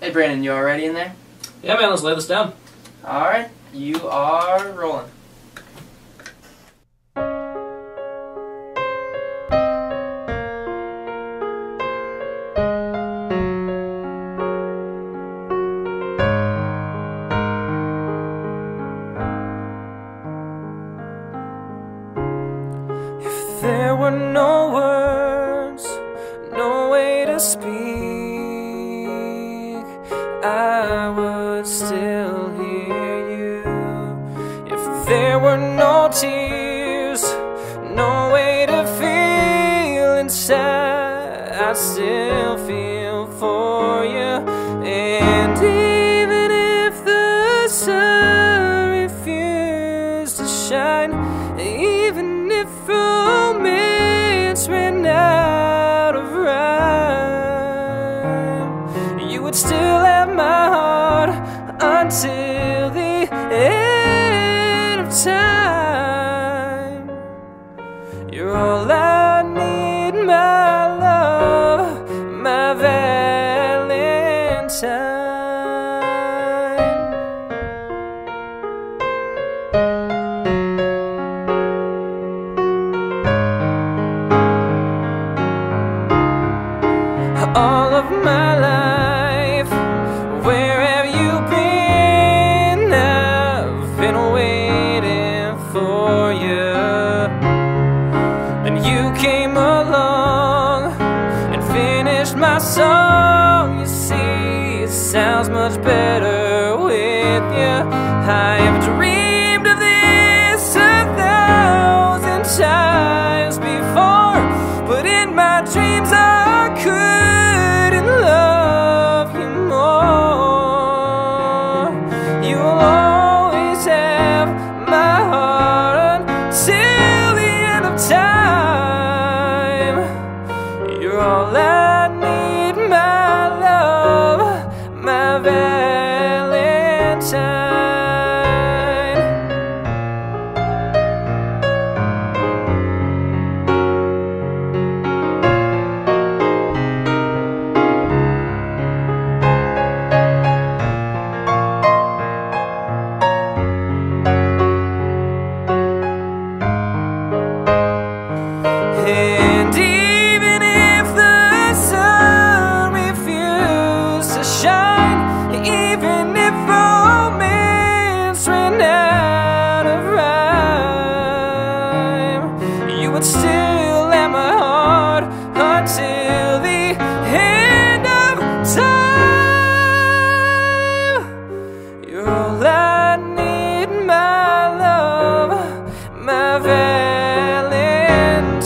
Hey Brandon, you already in there? Yeah, man, let's lay this down. Alright, you are rolling. If there were no words, no way to speak, I would still hear you. If there were no tears, no way to feel inside, I'd still feel for you. And even if the sun refused to shine, even if romance ran out end of time. You're all I my song. You see, it sounds much better with you. I have dreamed of this a thousand times before, but in my dreams I couldn't love you more. You'll always have my heart until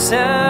Valentine.